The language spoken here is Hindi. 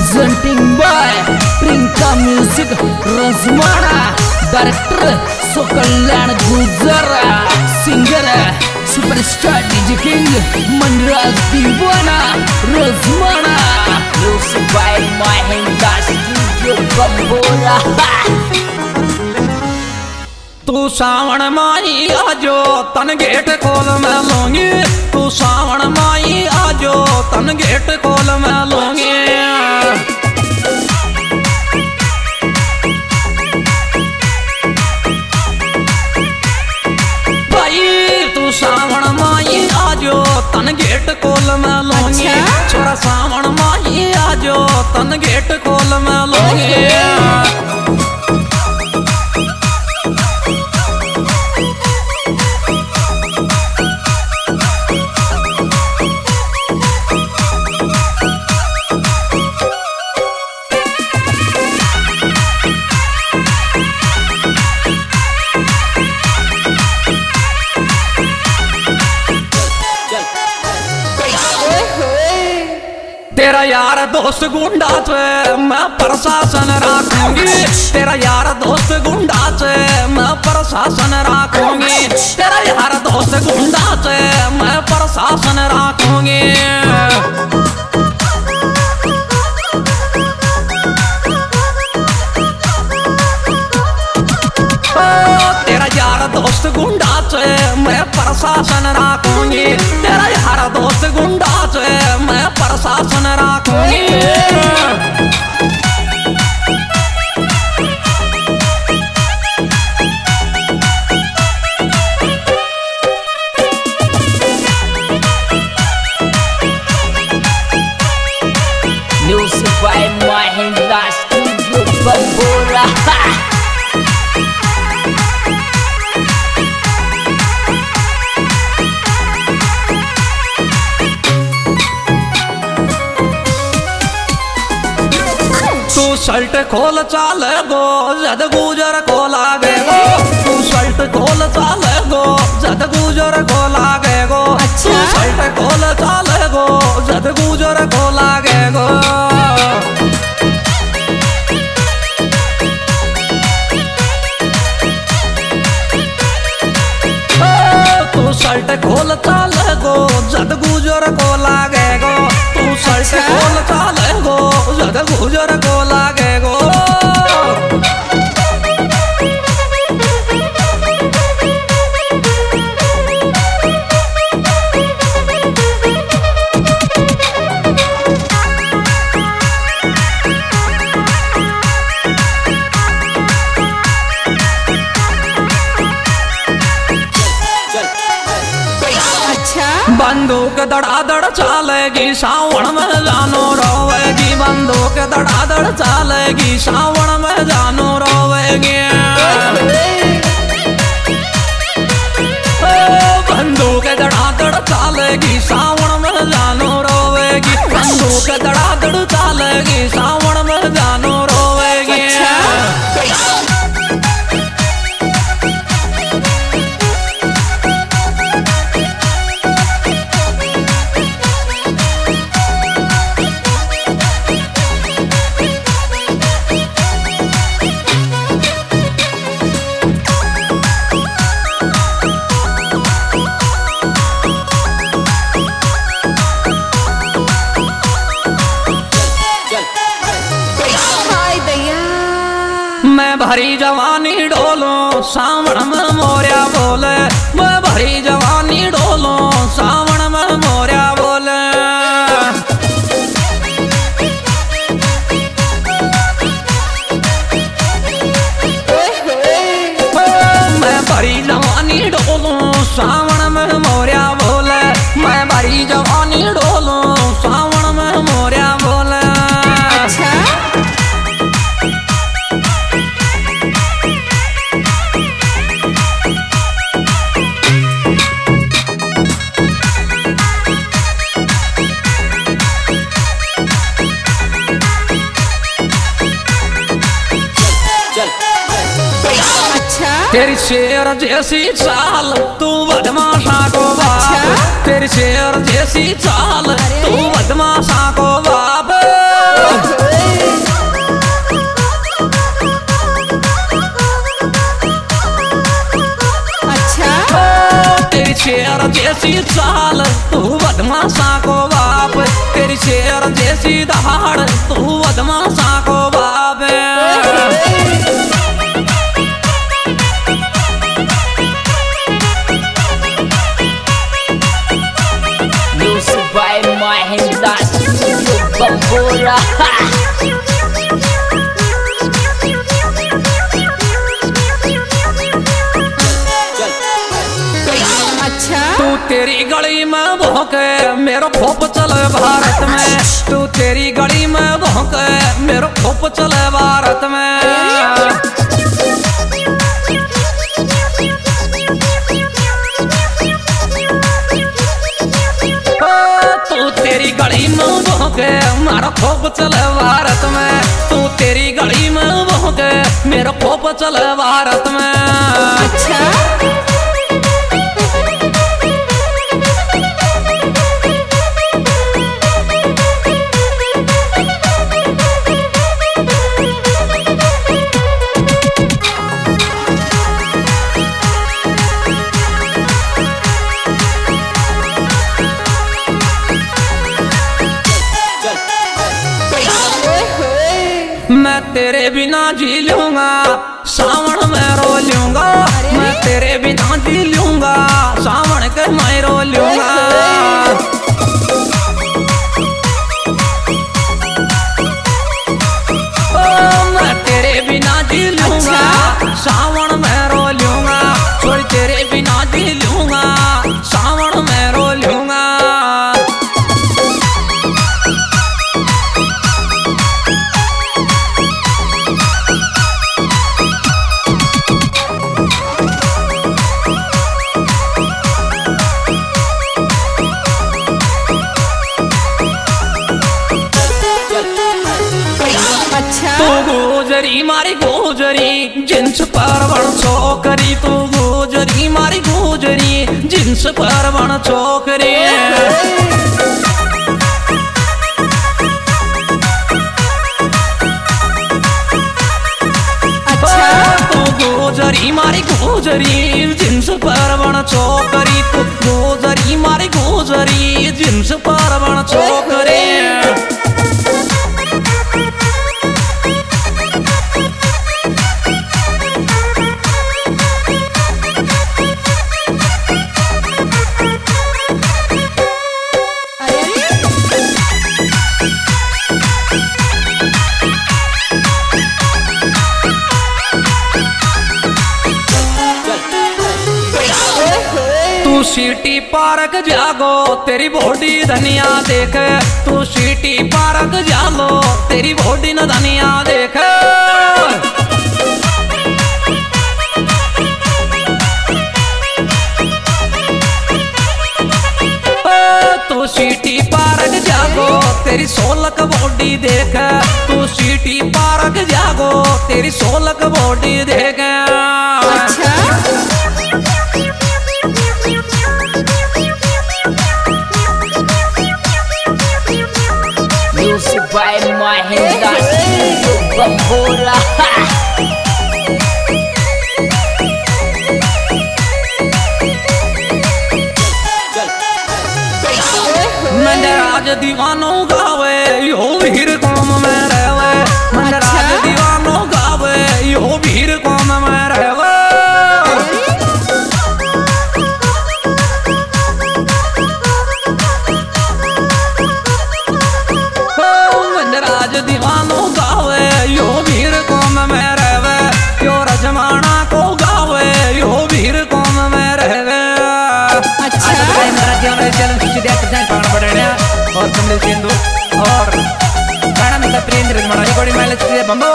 प्रेजेंटिंग बाय प्रिंका म्यूज़िक रजमाना डायरेक्टर सुकल्याण गुजर singer superstar DJ king Manraj Deewana रजमाना लूस बाय माय हैंड दैट कब बोला तू सावन माई आजो, तन गेट खोल मैं लूँगी। तू सावन माई आजो, तन गेट खोल मैं लूँगी। तन गेट खोल मैं लोगे। अच्छा? छोरा सावन माही आजो तन गेट खोल मैं लूँगी। तेरा यार दोस्त गुंडा से मैं प्रशासन रखूँगी। तेरा यार दोस्त गुंडा से मैं प्रशासन रखूँगी। तेरा यार दोस्त गुंडा से मैं प्रशासन रखूँगी। तेरा यार दोस्त गुंडा से मैं प्रशासन रखूँगी। तेरा यार दोस्त गुंडा से मैं सुन रखूँगी शर्ट खोल चाल गो जद गुजर को लागे गो तू शर्ट खोल चाल गो जद गुजर को लागे गो अच्छा? शर्ट बंदूक चालेगी सावण में जानो रोवेगी बंदूक दड़ादड़ चालेगी सावण में जानो रोवेगी। भरी जवानी डोलो, सावण में मोरिया बोले। मैं भरी जवानी डोलो, सावण में मोरिया बोले। मैं भरी जवानी डोलो, सावण तेरी शेर जैसी चाल तू बदमाशा को बाप। अच्छा? अच्छा? तेरी शेर जैसी चाल तू बदमाशा को बाप। शेर जैसी चाल तू बदमाशा को बाप। तेरी शेर जैसी दहाड़ तू बदमाशा भोंके मेरो खोप चले भारत में। तू तेरी गली में भोंके मेरो खोप चले भारत में। तू खोप चले भारत में। तू तेरी गली में भोंके मेरो खोप चले भारत में। अच्छा। तेरे बिना जी लूँगा। सावन में रो लूँगा। मैं तेरे बिना जी लूँगा। सावन के मैं रो लूँगा। मारी गोजरी जिन्स परवण छोकरी तू गोजरी मारी गोजरी जिन्स परवण छोकरी अच्छा। तू गोजरी मारी गोजरी जिन्स परवण छोकरी तू गोजरी मारी गोजरी जिन्स परवण सीटी पार्क जागो, तेरी बॉडी धनिया देख। तू सीटी पार्क जागो, तेरी बॉडी न धनिया देख। तू सीटी पार्क जागो, तेरी सोलक बॉडी देख। तू सीटी पार्क जागो, तेरी सोलक बॉडी देख। दीवानो गावे यो भीड़ और कमल सिंधु और गाना में प्रेम रजमाना ये बड़ी माइलेज के बम्बो